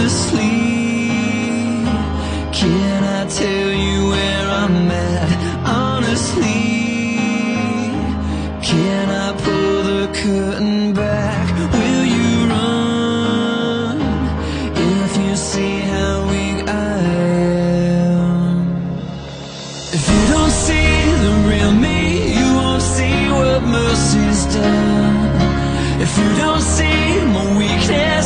honestly, can I tell you where I'm at? Honestly, can I pull the curtain back? Will you run if you see how weak I am? If you don't see the real me, you won't see what mercy's done. If you don't see my weakness,